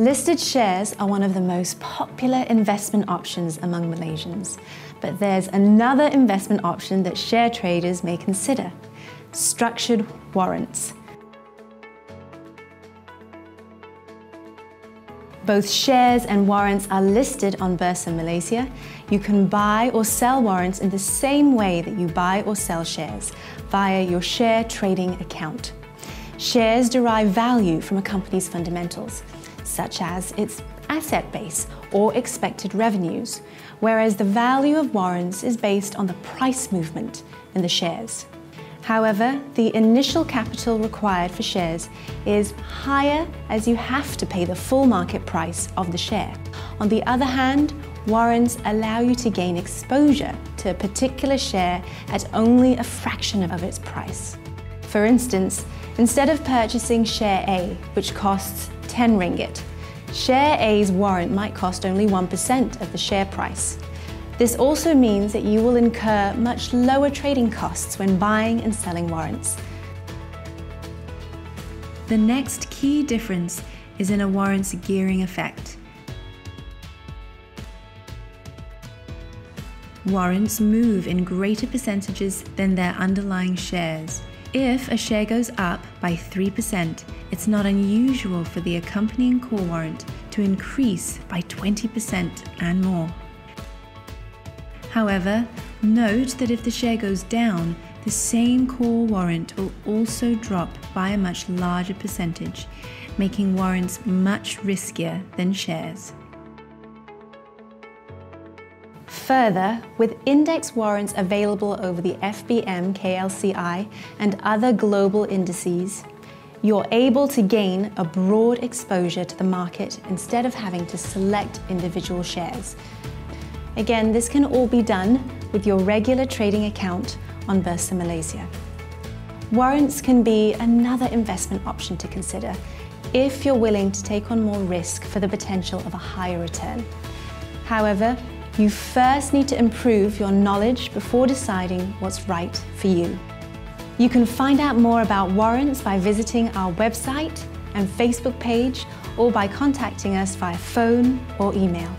Listed shares are one of the most popular investment options among Malaysians, but there's another investment option that share traders may consider structured warrants. Both shares and warrants are listed on Bursa Malaysia. You can buy or sell warrants in the same way that you buy or sell shares, via your share trading account. Shares derive value from a company's fundamentals such as its asset base or expected revenues, whereas the value of warrants is based on the price movement in the shares. However, the initial capital required for shares is higher as you have to pay the full market price of the share. On the other hand, warrants allow you to gain exposure to a particular share at only a fraction of its price. For instance, instead of purchasing share A, which costs 10 ringgit. Share A's warrant might cost only 1% of the share price. This also means that you will incur much lower trading costs when buying and selling warrants. The next key difference is in a warrant's gearing effect. Warrants move in greater percentages than their underlying shares. If a share goes up by 3%, it's not unusual for the accompanying call warrant to increase by 20% and more. However, note that if the share goes down, the same call warrant will also drop by a much larger percentage, making warrants much riskier than shares. Further, with index warrants available over the FBM KLCI and other global indices, you're able to gain a broad exposure to the market instead of having to select individual shares. Again, this can all be done with your regular trading account on Bursa Malaysia. Warrants can be another investment option to consider if you're willing to take on more risk for the potential of a higher return. However, you first need to improve your knowledge before deciding what's right for you. You can find out more about warrants by visiting our website and Facebook page or by contacting us via phone or email.